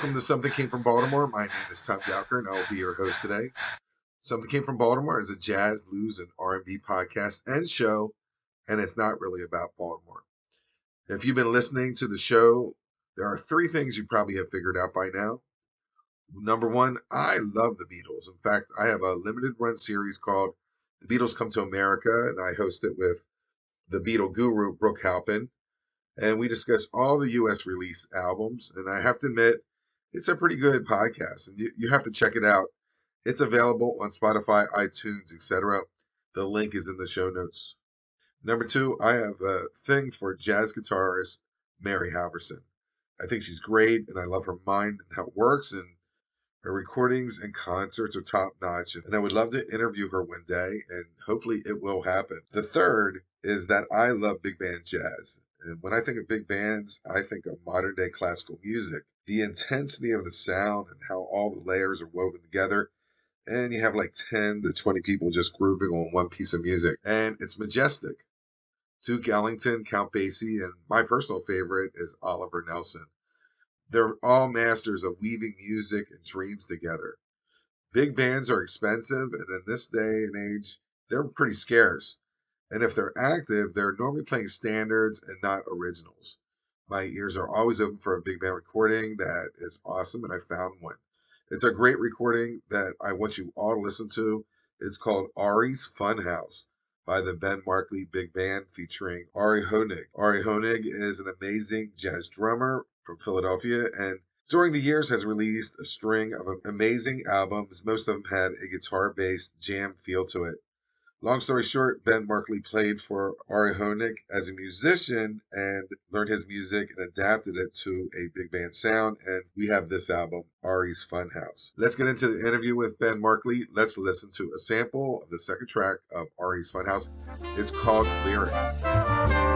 Welcome to Something Came from Baltimore. My name is Tom Gouker, and I will be your host today. Something Came from Baltimore is a jazz, blues, and R&B podcast and show, and it's not really about Baltimore. If you've been listening to the show, there are three things you probably have figured out by now. Number one, I love the Beatles. In fact, I have a limited run series called The Beatles Come to America, and I host it with the Beatle guru, Brooke Halpin. And we discuss all the US release albums. And I have to admit, it's a pretty good podcast, and you, you have to check it out. It's available on Spotify, iTunes, etc. The link is in the show notes. Number two, I have a thing for jazz guitarist Mary Halvorson. I think she's great, and I love her mind and how it works, and her recordings and concerts are top notch. And I would love to interview her one day, and hopefully it will happen. The third is that I love big band jazz. And when I think of big bands, I think of modern day classical music. The intensity of the sound and how all the layers are woven together. And you have like 10 to 20 people just grooving on one piece of music. And it's majestic. Duke Ellington, Count Basie, and my personal favorite is Oliver Nelson. They're all masters of weaving music and dreams together. Big bands are expensive, and in this day and age, they're pretty scarce. And if they're active, they're normally playing standards and not originals. My ears are always open for a big band recording that is awesome, and I found one. It's a great recording that I want you all to listen to. It's called Ari's Funhouse by the Ben Markley Big Band featuring Ari Hoenig. Ari Hoenig is an amazing jazz drummer from Philadelphia and during the years has released a string of amazing albums. Most of them had a guitar based jam feel to it. Long story short, Ben Markley played for Ari Hoenig as a musician and learned his music and adapted it to a big band sound. And we have this album, Ari's Funhouse. Let's get into the interview with Ben Markley. Let's listen to a sample of the second track of Ari's Funhouse. It's called Lyric.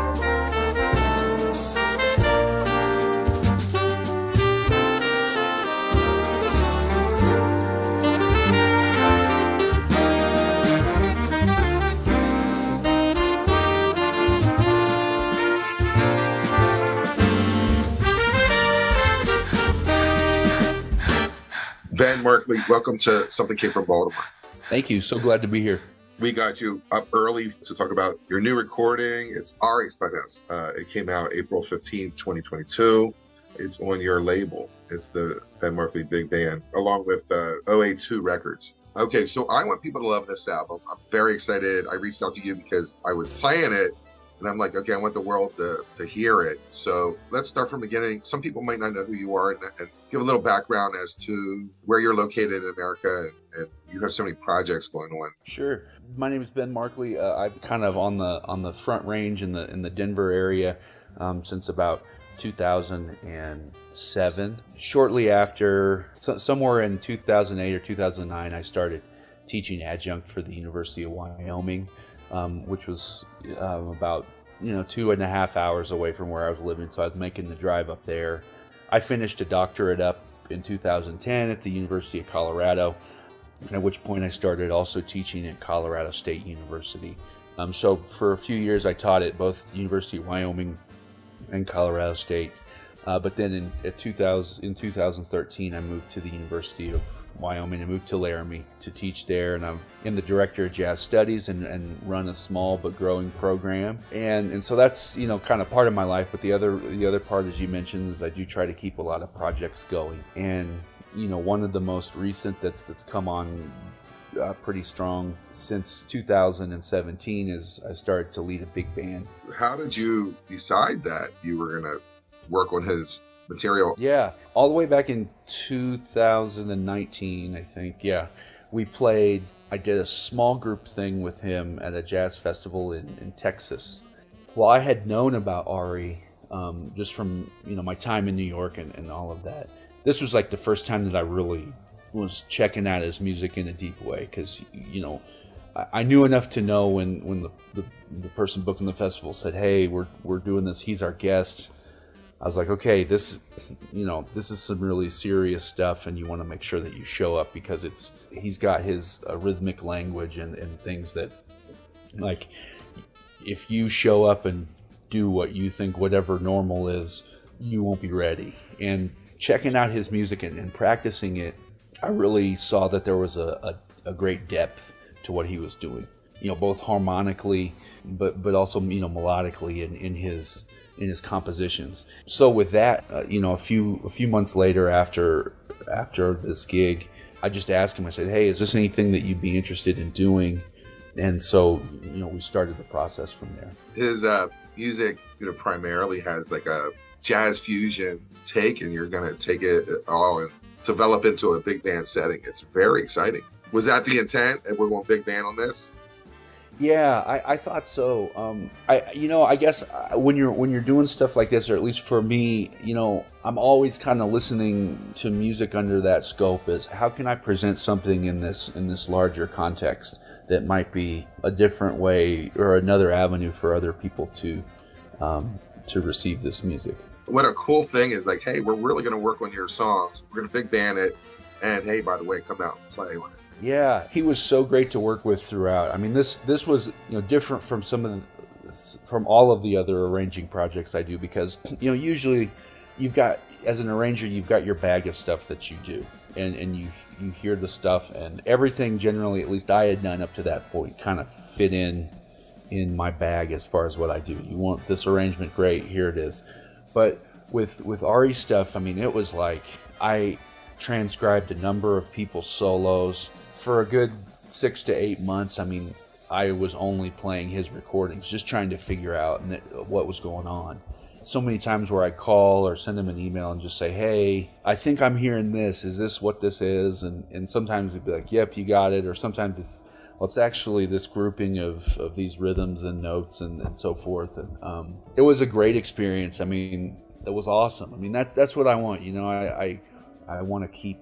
Ben Markley, welcome to Something Came from Baltimore. Thank you. So glad to be here. We got you up early to talk about your new recording. It's Ari's Funhouse. Uh, it came out April 15th, 2022. It's on your label. It's the Ben Markley Big Band, along with uh, OA2 Records. Okay, so I want people to love this album. I'm very excited. I reached out to you because I was playing it and I'm like, okay, I want the world to, to hear it. So let's start from the beginning. Some people might not know who you are and, and give a little background as to where you're located in America and, and, you have so many projects going on. Sure. My name is Ben Markley. Uh, I'm kind of on the on the front range in the in the Denver area um, since about 2007. Shortly after, so, somewhere in 2008 or 2009, I started teaching adjunct for the University of Wyoming um, which was um, about you know two and a half hours away from where I was living. So I was making the drive up there. I finished a doctorate up in 2010 at the University of Colorado, at which point I started also teaching at Colorado State University. Um, so for a few years I taught at both University of Wyoming and Colorado State. Uh, but then in 2000, in 2013, I moved to the University of Wyoming and moved to Laramie to teach there. And I'm in the director of jazz studies and, and run a small but growing program. And and so that's you know kind of part of my life. But the other the other part, as you mentioned, is I do try to keep a lot of projects going. And you know one of the most recent that's that's come on uh, pretty strong since 2017 is I started to lead a big band. How did you decide that you were going to work on his material. Yeah, all the way back in 2019, I think. Yeah, we played. I did a small group thing with him at a jazz festival in, in Texas. Well, I had known about Ari um, just from you know my time in New York and, and all of that. This was like the first time that I really was checking out his music in a deep way because you know I knew enough to know when when the, the, the person booking the festival said, "Hey, we're we're doing this. He's our guest." I was like, okay, this, you know, this is some really serious stuff, and you want to make sure that you show up because it's he's got his uh, rhythmic language and, and things that, like, if you show up and do what you think whatever normal is, you won't be ready. And checking out his music and, and practicing it, I really saw that there was a, a, a great depth to what he was doing. You know, both harmonically, but but also you know melodically in, in his in his compositions. So with that, uh, you know, a few a few months later after after this gig, I just asked him. I said, "Hey, is this anything that you'd be interested in doing?" And so, you know, we started the process from there. His uh, music, you know, primarily has like a jazz fusion take, and you're gonna take it all and develop into a big band setting. It's very exciting. Was that the intent? And we're going big band on this? Yeah, I, I thought so. Um, I you know I guess uh, when you're when you're doing stuff like this, or at least for me, you know, I'm always kind of listening to music under that scope. Is how can I present something in this in this larger context that might be a different way or another avenue for other people to um, to receive this music. What a cool thing is like, hey, we're really going to work on your songs. We're going to big band it, and hey, by the way, come out and play on it. Yeah, he was so great to work with throughout. I mean, this this was you know different from some of the, from all of the other arranging projects I do because you know usually you've got as an arranger you've got your bag of stuff that you do and and you you hear the stuff and everything generally at least I had done up to that point kind of fit in in my bag as far as what I do. You want this arrangement great, here it is. But with with Ari stuff, I mean, it was like I transcribed a number of people's solos for a good six to eight months, I mean, I was only playing his recordings, just trying to figure out what was going on. So many times where I call or send him an email and just say, "Hey, I think I'm hearing this. Is this what this is?" And and sometimes he'd be like, "Yep, you got it," or sometimes it's well, it's actually this grouping of, of these rhythms and notes and, and so forth. And um, it was a great experience. I mean, it was awesome. I mean, that's that's what I want. You know, I I, I want to keep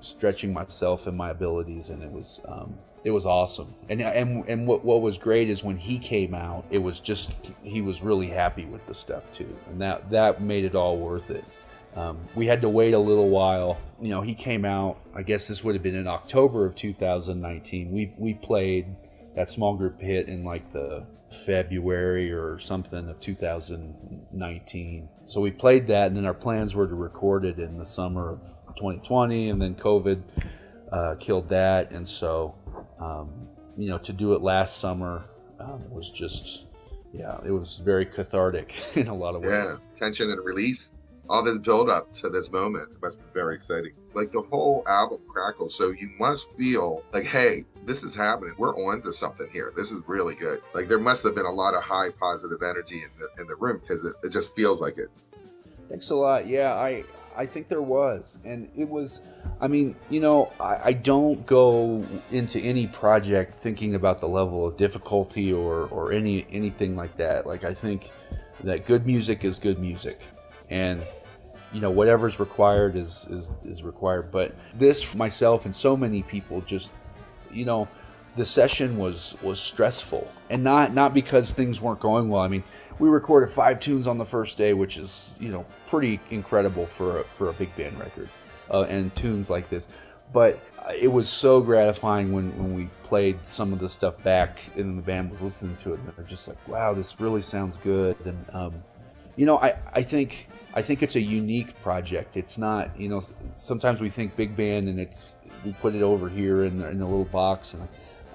stretching myself and my abilities, and it was um, it was awesome. And and and what what was great is when he came out, it was just he was really happy with the stuff too, and that that made it all worth it. Um, we had to wait a little while. You know, he came out. I guess this would have been in October of 2019. We we played that small group hit in like the February or something of 2019. So we played that, and then our plans were to record it in the summer of 2020, and then COVID uh, killed that. And so, um, you know, to do it last summer um, was just, yeah, it was very cathartic in a lot of ways. Yeah, tension and release. All this build up to this moment it must be very exciting. Like the whole album crackles, so you must feel like, hey, this is happening. We're on to something here. This is really good. Like there must have been a lot of high positive energy in the in the room because it, it just feels like it. Thanks a lot. Yeah, I I think there was, and it was. I mean, you know, I, I, don't go into any project thinking about the level of difficulty or or any anything like that. Like I think that good music is good music, and you know whatever's required is is is required. But this myself and so many people just, you know, the session was was stressful, and not not because things weren't going well. I mean we recorded five tunes on the first day, which is you know pretty incredible for a, for a big band record, uh, and tunes like this. But it was so gratifying when, when we played some of the stuff back and the band was listening to it and they're just like, wow, this really sounds good. And um, you know, I, I think I think it's a unique project. It's not, you know, sometimes we think big band and it's we put it over here in, in a little box and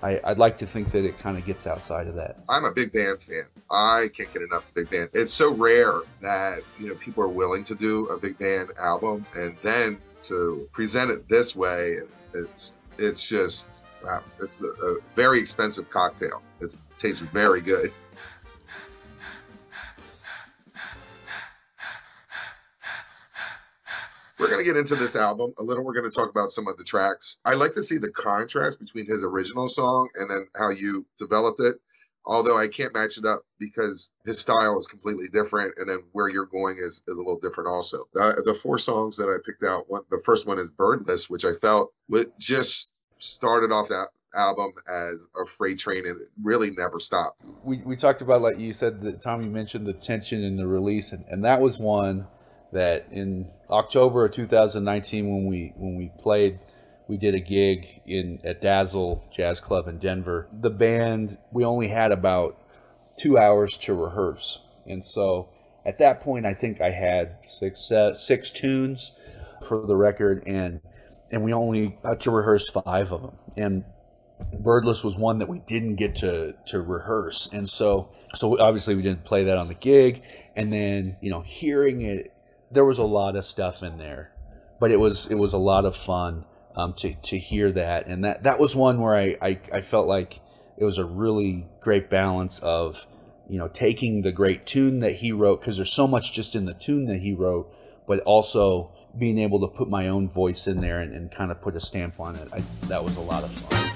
I, would like to think that it kind of gets outside of that. I'm a big band fan. I can't get enough big band. It's so rare that you know people are willing to do a big band album and then to present it this way. It's it's just wow. It's a very expensive cocktail. It tastes very good. We're going to get into this album a little. We're going to talk about some of the tracks. I like to see the contrast between his original song and then how you developed it. Although I can't match it up because his style is completely different, and then where you're going is, is a little different also. The, four songs that I picked out, one, the first one is Birdless, which I felt would just started off that album as a freight train and it really never stopped. We, we talked about, like you said, that Tommy mentioned the tension in the release, and, and that was one that in October of 2019 when we when we played we did a gig in at Dazzle Jazz Club in Denver. The band we only had about 2 hours to rehearse. And so at that point I think I had six uh, six tunes for the record, and and we only got to rehearse five of them, and Birdless was one that we didn't get to to rehearse, and so so obviously we didn't play that on the gig, and then you know hearing it, there was a lot of stuff in there, but it was it was a lot of fun um, to to hear that, and that that was one where I I, I felt like it was a really great balance of you know taking the great tune that he wrote because there's so much just in the tune that he wrote but also being able to put my own voice in there and, and kind of put a stamp on it. I, that was a lot of fun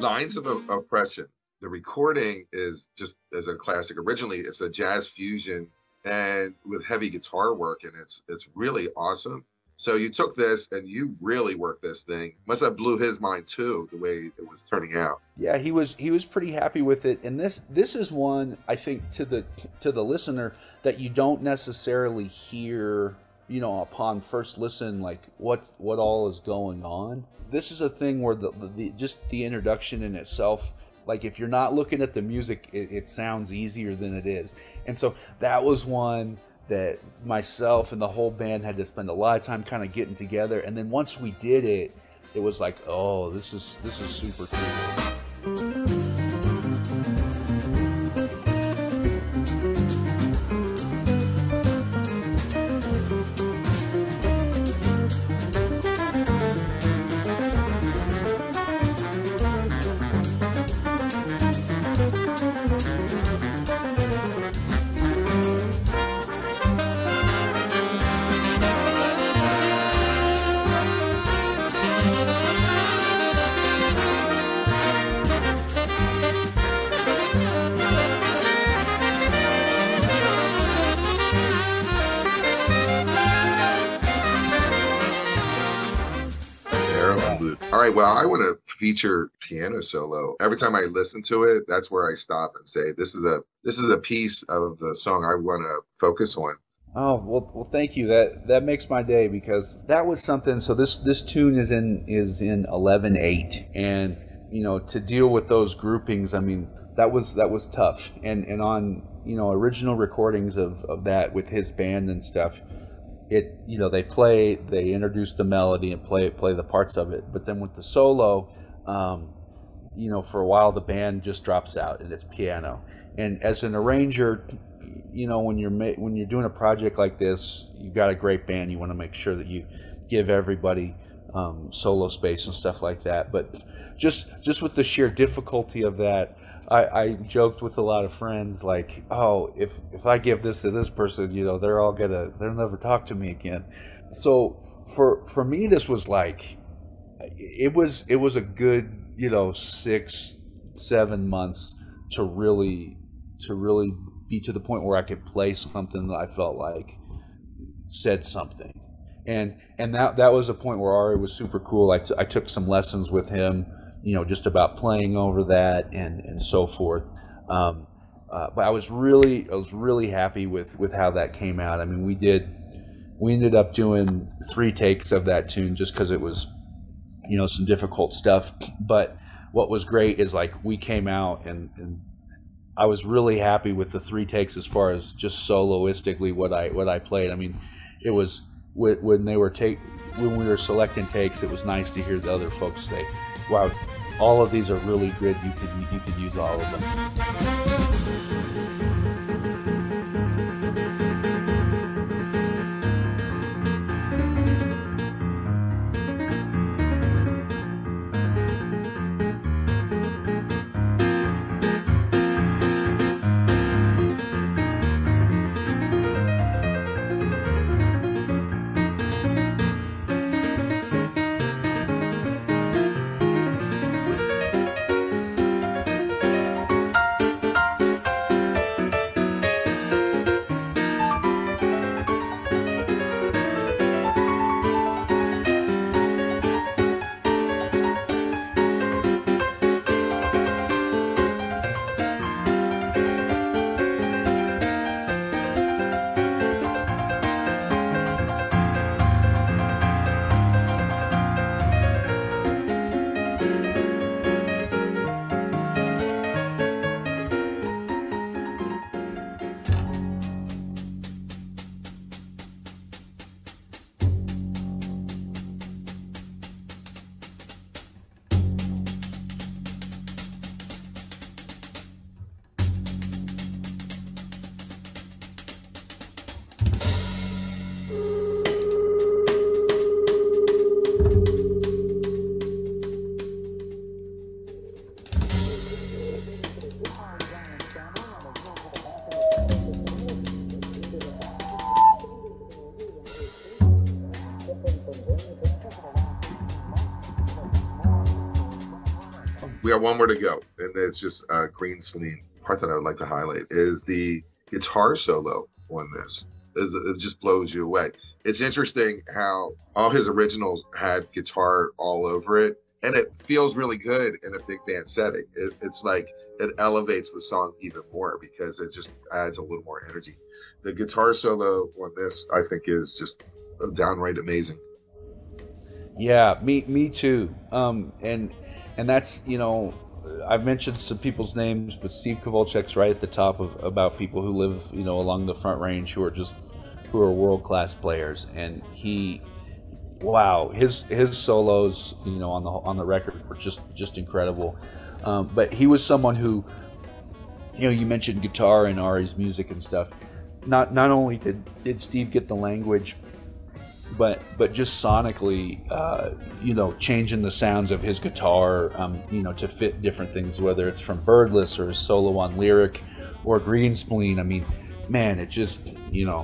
Lines of Oppression. The recording is just as a classic. Originally, it's a jazz fusion and with heavy guitar work, and it's it's really awesome. So you took this and you really worked this thing. Must have blew his mind too, the way it was turning out. Yeah, he was he was pretty happy with it. And this this is one I think to the to the listener that you don't necessarily hear, you know, upon first listen like what what all is going on. This is a thing where the, the just the introduction in itself like if you're not looking at the music it, it sounds easier than it is. And so that was one that myself and the whole band had to spend a lot of time kind of getting together and then once we did it it was like oh this is this is super cool well, I want to feature piano solo. Every time I listen to it, that's where I stop and say, "This is a this is a piece of the song I want to focus on." Oh well, well, thank you. That that makes my day because that was something. So this this tune is in is in eleven eight, and you know to deal with those groupings, I mean that was that was tough. And and on you know original recordings of of that with his band and stuff, it you know they play they introduce the melody and play play the parts of it. But then with the solo um, you know for a while the band just drops out and it's piano. And as an arranger you know when you're ma- when you're doing a project like this you've got a great band. You want to make sure that you give everybody um, solo space and stuff like that. But just just with the sheer difficulty of that I, I joked with a lot of friends like, oh, if if I give this to this person, you know, they're all gonna they'll never talk to me again. So for for me, this was like, it was it was a good you know six seven months to really to really be to the point where I could play something that I felt like said something. And and that that was a point where Ari was super cool. I, t- I took some lessons with him you know, just about playing over that and, and so forth. Um, uh, but I was really, I was really happy with, with how that came out. I mean, we did, we ended up doing three takes of that tune just because it was, you know, some difficult stuff. But what was great is like we came out and, and I was really happy with the three takes as far as just soloistically what I what I played. I mean, it was when they were take when we were selecting takes, it was nice to hear the other folks say, "Wow, all of these are really good. You could you could use all of them. We have one more to go, and it's just uh, Green Spleen. Part that I would like to highlight is the guitar solo on this. Is it just blows you away. It's interesting how all his originals had guitar all over it, and it feels really good in a big band setting. It, it's like it elevates the song even more because it just adds a little more energy. The guitar solo on this, I think, is just downright amazing. Yeah, me me too. Um, and and that's you know I've mentioned some people's names, but Steve Kovalcheck's right at the top of about people who live you know along the Front Range who are just who are world class players, and he wow his his solos you know on the on the record were just just incredible. Um, but he was someone who you know you mentioned guitar and Ari's music and stuff. Not not only did did Steve get the language but but just sonically, uh, you know, changing the sounds of his guitar, um, you know, to fit different things, whether it's from Birdless or his solo on Lyric or Green Spleen. I mean, man, it just, you know,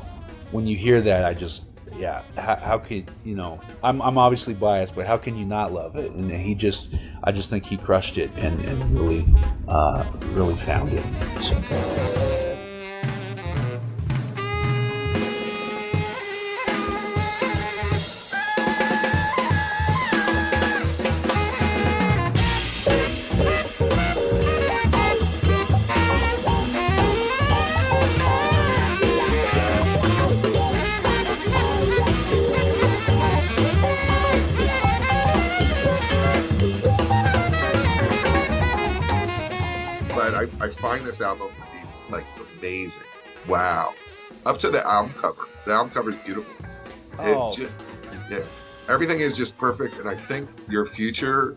when you hear that, I just, yeah, how, how could you know? I'm I'm obviously biased, but how can you not love it? And he just, I just think he crushed it and, and really, uh, really found it. So. Amazing. Wow. Up to the album cover. The album cover is beautiful. Oh. It just, yeah, everything is just perfect. And I think your future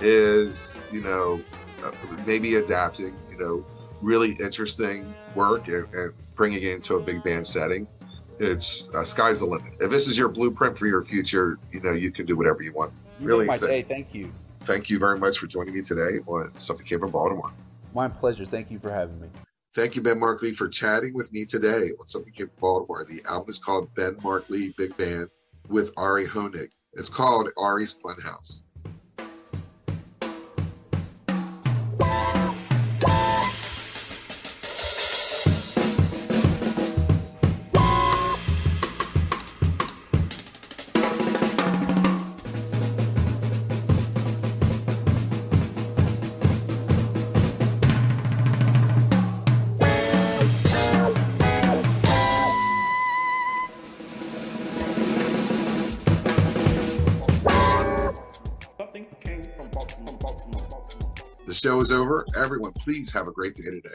is, you know, uh, maybe adapting, you know, really interesting work and, and bringing it into a big band setting. It's uh, sky's the limit. If this is your blueprint for your future, you know, you can do whatever you want. You really my day. Thank you. Thank you very much for joining me today on Something Came from Baltimore. My pleasure. Thank you for having me. Thank you, Ben Markley, for chatting with me today on Something Came from Baltimore. The album is called Ben Markley Big Band with Ari Hoenig. It's called Ari's Funhouse. Show is over. Everyone, please have a great day today.